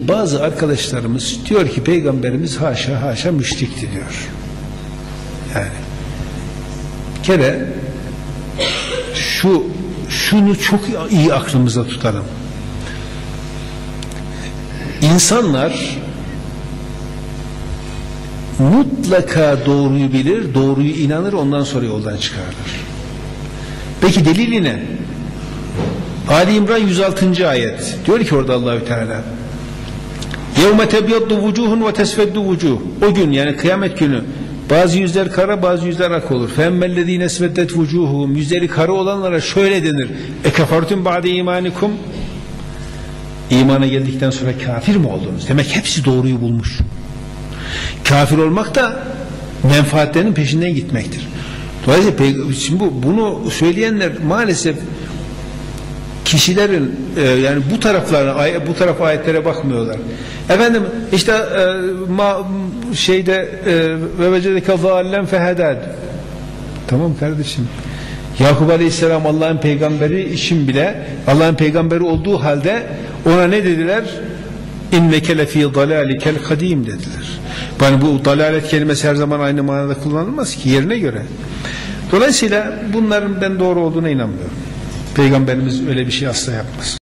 Bazı arkadaşlarımız diyor ki peygamberimiz haşa haşa müşrikti diyor. Yani kere şu şunu çok iyi aklımızda tutalım. İnsanlar mutlaka doğruyu bilir, doğruyu inanır, ondan sonra yoldan çıkarlar. Peki delili ne? Ali İmran 106. ayet. Diyor ki orada Allahü Teala يَوْمَ تَبْيَضُّ وُجُوهٌ وَتَسْفَدُّ وُجُوهٌ O gün yani kıyamet günü bazı yüzler kara bazı yüzler ak olur. فَاَمَّا الَّذ۪ينَ اسْوَدَّتْ وُجُوهُهُمْ Yüzleri kara olanlara şöyle denir. اَكَفَرْتُمْ بَعْدَ اِيمَانِكُمْ İmana geldikten sonra kafir mi oldunuz? Demek hepsi doğruyu bulmuş. Kafir olmak da menfaatlerinin peşinden gitmektir. Dolayısıyla peyg- şimdi bu, bunu söyleyenler maalesef kişilerin e, yani bu taraflarına bu taraf ayetlere bakmıyorlar. Efendim işte e, ma, şeyde e, ve vecedeke zallen fehedad. Tamam kardeşim. Yakup Aleyhisselam Allah'ın peygamberi için bile Allah'ın peygamberi olduğu halde ona ne dediler? İnneke lefî dalâlikel kadim dediler. Yani bu dalalet kelimesi her zaman aynı manada kullanılmaz ki yerine göre. Dolayısıyla bunların ben doğru olduğuna inanmıyorum. Peygamberimiz öyle bir şey asla yapmaz.